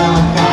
song.